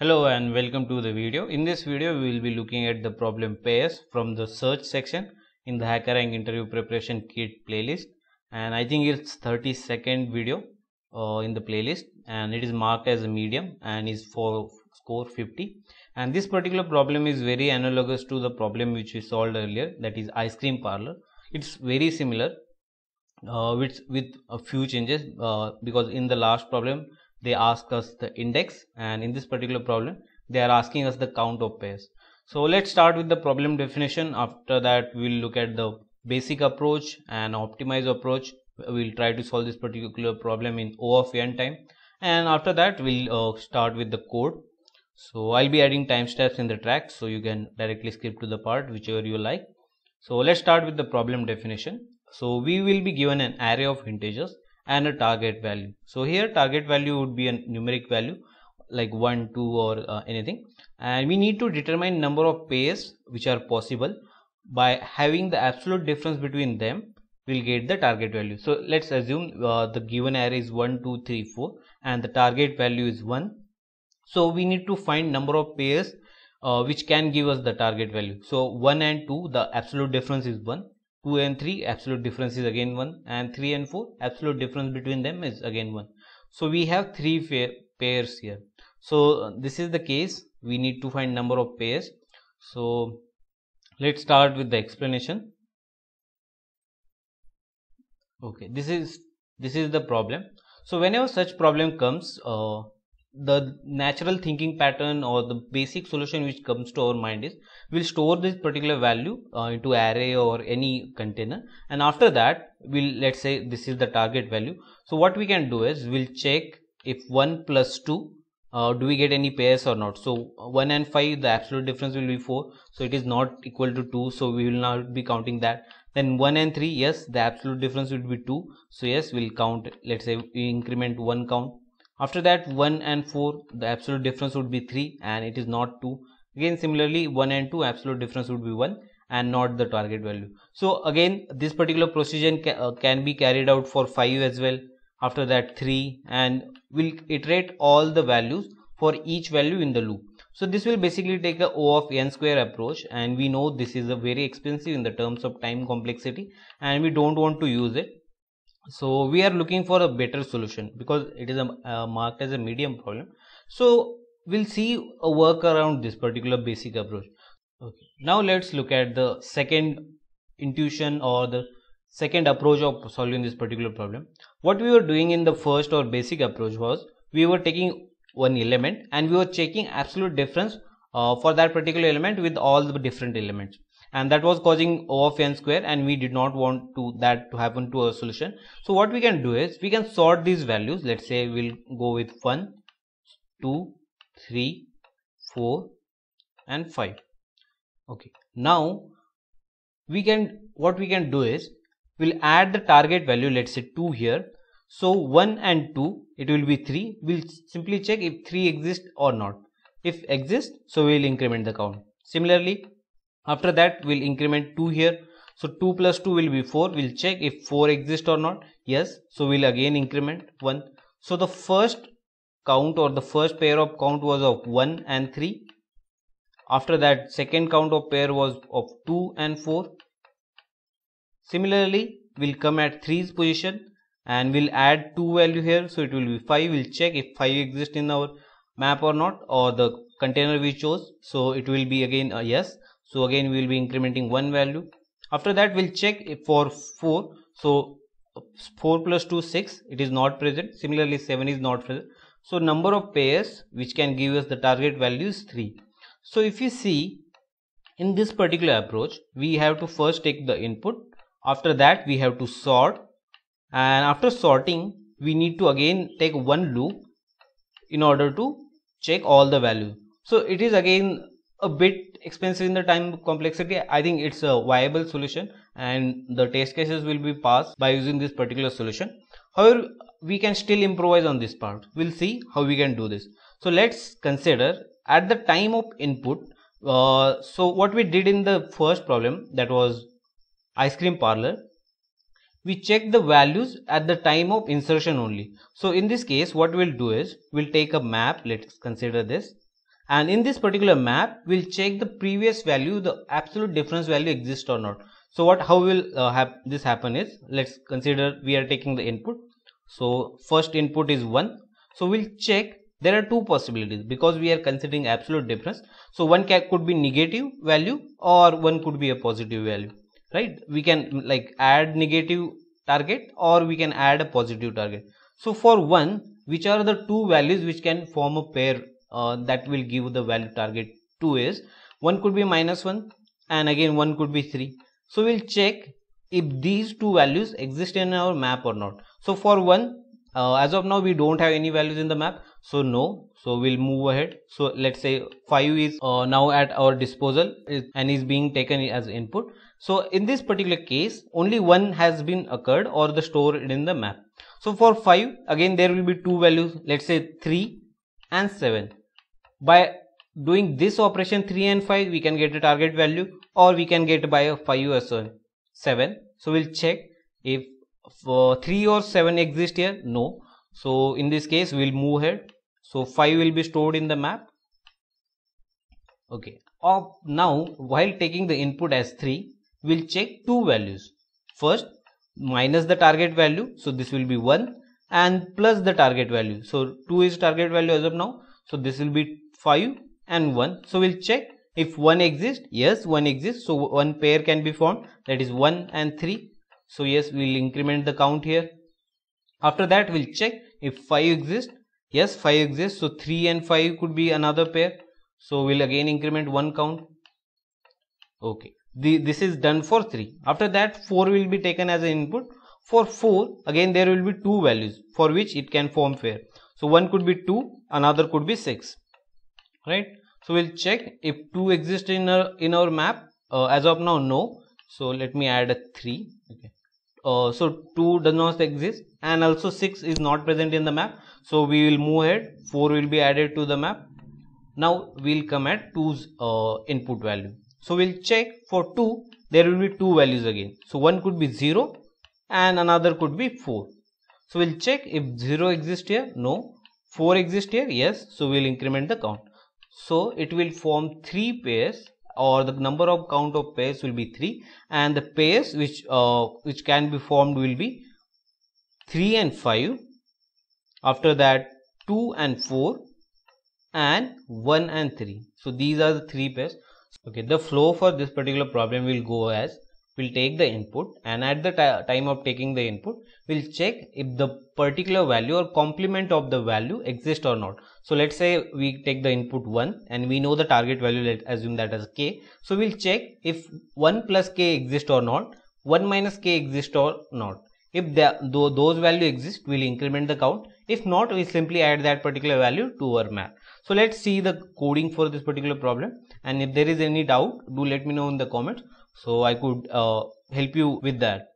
Hello and welcome to the video. In this video, we will be looking at the problem pairs from the search section in the HackerRank interview preparation kit playlist. And I think it's 30 second video uh, in the playlist and it is marked as a medium and is for score 50. And this particular problem is very analogous to the problem which we solved earlier that is ice cream parlor. It's very similar uh, with, with a few changes uh, because in the last problem they ask us the index and in this particular problem they are asking us the count of pairs. So let's start with the problem definition. After that we'll look at the basic approach and optimize approach. We'll try to solve this particular problem in o of n time. And after that we'll uh, start with the code. So i'll be adding timestamps in the track so you can directly skip to the part whichever you like. So let's start with the problem definition. So we will be given an array of integers and a target value. So here target value would be a numeric value like 1, 2 or uh, anything and we need to determine number of pairs which are possible by having the absolute difference between them we'll get the target value. So let's assume uh, the given array is 1, 2, 3, 4 and the target value is 1. So we need to find number of pairs uh, which can give us the target value. So 1 and 2 the absolute difference is 1 2 and 3 absolute difference is again 1 and 3 and 4 absolute difference between them is again 1 so we have three pairs here. So this is the case. We need to find number of pairs. So let's start with the explanation. Okay this is this is the problem. So whenever such problem comes uh, the natural thinking pattern or the basic solution which comes to our mind is we'll store this particular value uh, into array or any container. And after that we'll let's say this is the target value. So what we can do is we'll check if 1 plus 2 uh, do we get any pairs or not. So 1 and 5 the absolute difference will be 4 so it is not equal to 2 so we will not be counting that. Then 1 and 3 yes the absolute difference would be 2 so yes we'll count let's say we increment 1 count after that 1 and 4 the absolute difference would be 3 and it is not 2 again similarly 1 and 2 absolute difference would be 1 and not the target value. So again this particular procedure ca uh, can be carried out for 5 as well. After that 3 and we'll iterate all the values for each value in the loop. So this will basically take a o of n square approach and we know this is a very expensive in the terms of time complexity and we don't want to use it so we are looking for a better solution because it is a, uh, marked as a medium problem. So we'll see a work around this particular basic approach. Okay. Now let's look at the second intuition or the second approach of solving this particular problem. What we were doing in the first or basic approach was we were taking one element and we were checking absolute difference uh, for that particular element with all the different elements and that was causing O of n square and we did not want to that to happen to our solution. So what we can do is we can sort these values. Let's say we'll go with 1, 2, 3, 4 and 5. Okay. Now we can what we can do is we'll add the target value let's say 2 here. So 1 and 2 it will be 3. We'll simply check if 3 exists or not. If exists so we'll increment the count. Similarly after that we'll increment 2 here. So 2 plus 2 will be 4 we'll check if 4 exists or not. Yes. So we'll again increment 1 so the first count or the first pair of count was of 1 and 3 after that second count of pair was of 2 and 4 similarly we'll come at 3's position and we'll add 2 value here. So it will be 5 we'll check if 5 exists in our map or not or the container we chose. So it will be again a yes so again we will be incrementing one value. After that we'll check for 4 so 4 plus 2 6 it is not present. Similarly 7 is not present. So number of pairs which can give us the target value is 3 so if you see in this particular approach we have to first take the input. After that we have to sort. And after sorting we need to again take one loop in order to check all the value. So it is again a bit expensive in the time complexity i think it's a viable solution and the test cases will be passed by using this particular solution. However we can still improvise on this part. We'll see how we can do this. So let's consider at the time of input uh, so what we did in the first problem that was ice cream parlor. We check the values at the time of insertion only. So in this case what we'll do is we'll take a map. Let's consider this and in this particular map we'll check the previous value the absolute difference value exists or not. So what how will uh, have this happen is let's consider we are taking the input. So first input is 1 so we'll check there are two possibilities because we are considering absolute difference. So one could be negative value or one could be a positive value right? We can like add negative target or we can add a positive target. So for one which are the two values which can form a pair uh, that will give the value target 2 is one could be minus 1 and again one could be 3 so we'll check if these two values exist in our map or not. So for one uh, as of now we don't have any values in the map. So no. So we'll move ahead. So let's say 5 is uh, now at our disposal and is being taken as input. So in this particular case only one has been occurred or the stored in the map. So for 5 again there will be two values. Let's say 3 and 7 by doing this operation 3 and 5 we can get a target value or we can get by a 5 or 7 so we'll check if uh, 3 or 7 exist here. No. So in this case we'll move ahead. So 5 will be stored in the map. Okay. Now while taking the input as 3 we'll check two values. First minus the target value. So this will be 1 and plus the target value. So 2 is target value as of now. So this will be 5 and 1 so we'll check if 1 exists. Yes 1 exists. So one pair can be formed. That is 1 and 3 so yes we'll increment the count here. After that we'll check if 5 exists. Yes 5 exists. So 3 and 5 could be another pair. So we'll again increment one count. Okay. The, this is done for 3 after that 4 will be taken as an input. For 4 again there will be two values for which it can form pair. So one could be 2 another could be 6 right? So we'll check if 2 exists in our in our map. Uh, as of now no. So let me add a 3 okay. Uh, so 2 does not exist and also 6 is not present in the map. So we will move ahead. 4 will be added to the map. Now we'll come at 2's uh, input value. So we'll check for 2 there will be two values again. So one could be 0 and another could be 4 so we'll check if 0 exists here. No. 4 exists here. Yes. So we'll increment the count so it will form three pairs or the number of count of pairs will be 3 and the pairs which uh, which can be formed will be 3 and 5 after that 2 and 4 and 1 and 3 so these are the three pairs. Okay the flow for this particular problem will go as we'll take the input and at the time of taking the input we'll check if the particular value or complement of the value exists or not. So let's say we take the input 1 and we know the target value let's assume that as k. So we'll check if 1 plus k exists or not 1 minus k exists or not. If the, those value exist we'll increment the count. If not we simply add that particular value to our map. So let's see the coding for this particular problem. And if there is any doubt do let me know in the comments so I could uh, help you with that.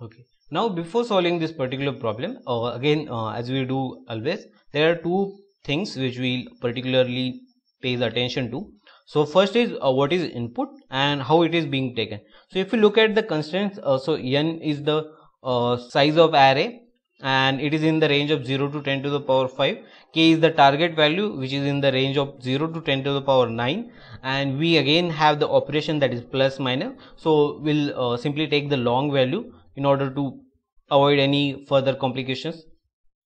Okay. Now before solving this particular problem uh, again uh, as we do always there are two things which we particularly pays attention to. So first is uh, what is input and how it is being taken. So if you look at the constraints uh, so n is the uh, size of array and it is in the range of 0 to 10 to the power 5 k is the target value which is in the range of 0 to 10 to the power 9 and we again have the operation that is plus minus. So we'll uh, simply take the long value in order to avoid any further complications.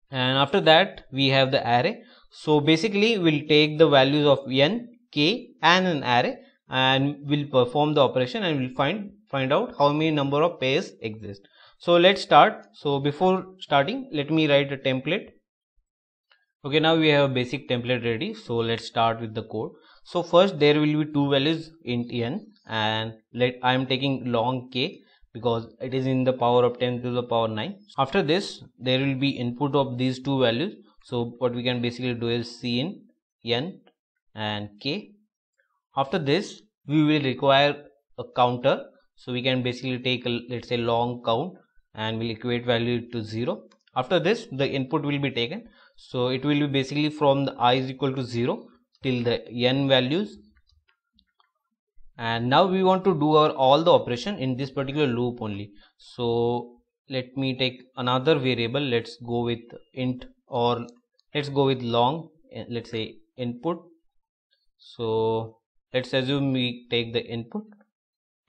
And after that we have the array. So basically we'll take the values of n k and an array and we'll perform the operation and we'll find find out how many number of pairs exist so let's start. So before starting let me write a template. Okay now we have a basic template ready. So let's start with the code. So first there will be two values int n and let i am taking long k because it is in the power of 10 to the power 9 after this there will be input of these two values. So what we can basically do is c in n and k. After this we will require a counter. So we can basically take a let's say long count and will equate value to 0 after this the input will be taken. So it will be basically from the i is equal to 0 till the n values. And now we want to do our all the operation in this particular loop only. So let me take another variable. Let's go with int or let's go with long eh, let's say input. So let's assume we take the input.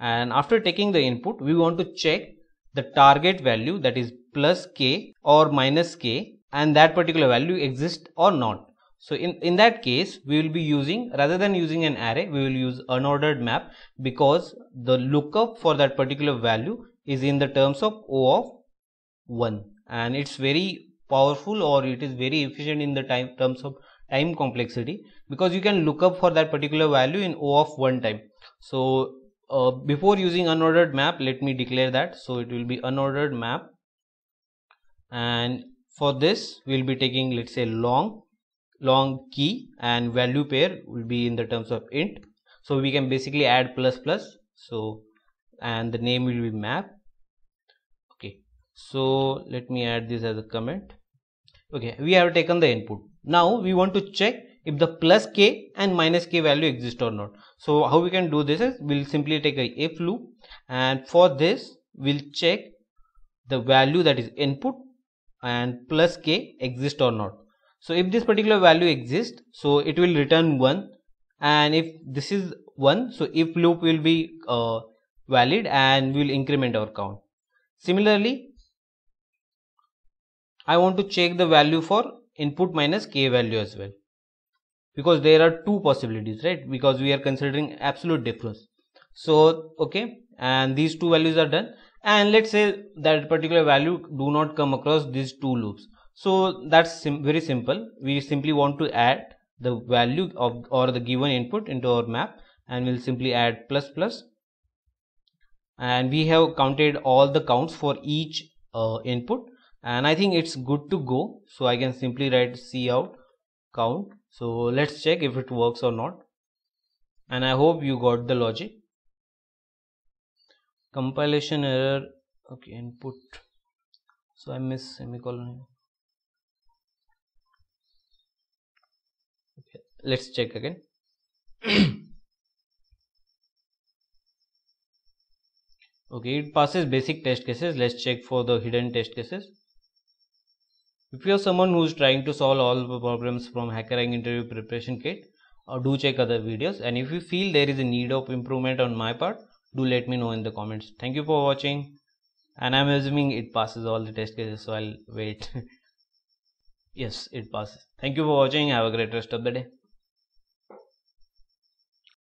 And after taking the input we want to check the target value that is plus k or minus k and that particular value exists or not so in, in that case, we will be using, rather than using an array, we will use unordered map because the lookup for that particular value is in the terms of O of 1 and it's very powerful or it is very efficient in the time terms of time complexity because you can look up for that particular value in O of 1 time. So uh, before using unordered map, let me declare that. So it will be unordered map. And for this we'll be taking let's say long long key and value pair will be in the terms of int. So we can basically add plus plus. So and the name will be map. Okay. So let me add this as a comment. Okay. We have taken the input. Now we want to check if the plus k and minus k value exist or not. So how we can do this is we'll simply take a if loop and for this we'll check the value that is input and plus k exist or not. So if this particular value exists, so it will return 1 and if this is 1, so if loop will be uh, valid and we will increment our count. Similarly, I want to check the value for input minus k value as well because there are two possibilities right because we are considering absolute difference so okay and these two values are done and let's say that particular value do not come across these two loops so that's sim very simple. We simply want to add the value of or the given input into our map and we'll simply add plus plus and we have counted all the counts for each uh, input and I think it's good to go. So I can simply write C out count. So let's check if it works or not. And I hope you got the logic. Compilation error. Okay input. So I miss semicolon okay, let's check again. Okay it passes basic test cases. Let's check for the hidden test cases if you're someone who's trying to solve all the problems from HackerRank interview preparation kit uh, do check other videos and if you feel there is a need of improvement on my part do let me know in the comments. Thank you for watching and i'm assuming it passes all the test cases so i'll wait. Yes it passes. Thank you for watching. Have a great rest of the day